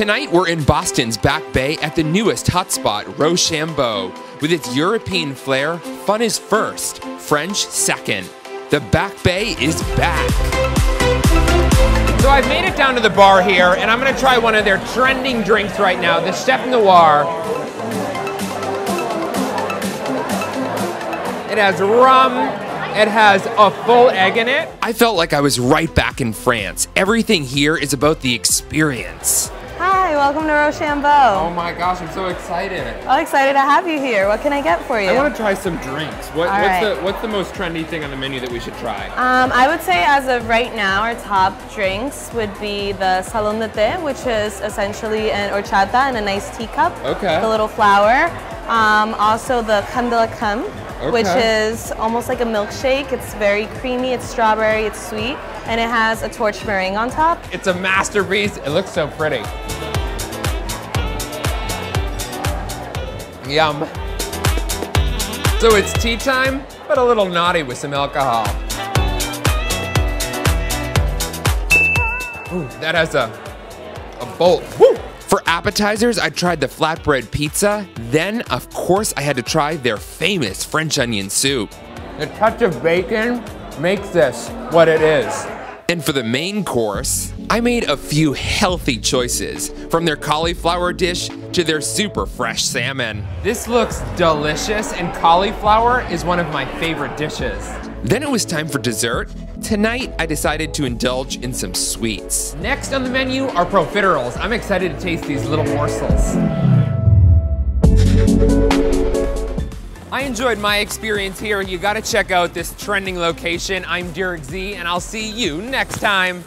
Tonight, we're in Boston's Back Bay at the newest hotspot, Rochambeau. With its European flair, fun is first, French second. The Back Bay is back. So I've made it down to the bar here, and I'm gonna try one of their trending drinks right now, the Chef Noir. It has rum, it has a full egg in it. I felt like I was right back in France. Everything here is about the experience. Hi, welcome to Rochambeau. Oh my gosh, I'm so excited. Oh, excited to have you here. What can I get for you? I want to try some drinks. What, what's right. the what's the most trendy thing on the menu that we should try? Um, I would say as of right now, our top drinks would be the salon de thé, which is essentially an horchata in a nice teacup. Okay. The little flower. Um, also the creme de la creme, which is almost like a milkshake. It's very creamy, it's strawberry, it's sweet, and it has a torch meringue on top. It's a masterpiece. It looks so pretty. Yum. So it's tea time, but a little naughty with some alcohol. Ooh, that has a, a bolt. Woo! For appetizers, I tried the flatbread pizza. Then, of course, I had to try their famous French onion soup. The touch of bacon makes this what it is. And for the main course, I made a few healthy choices, from their cauliflower dish to their super fresh salmon. This looks delicious, and cauliflower is one of my favorite dishes. Then it was time for dessert. Tonight, I decided to indulge in some sweets. Next on the menu are profiteroles. I'm excited to taste these little morsels. I enjoyed my experience here. You gotta check out this trending location. I'm Derek Z, and I'll see you next time.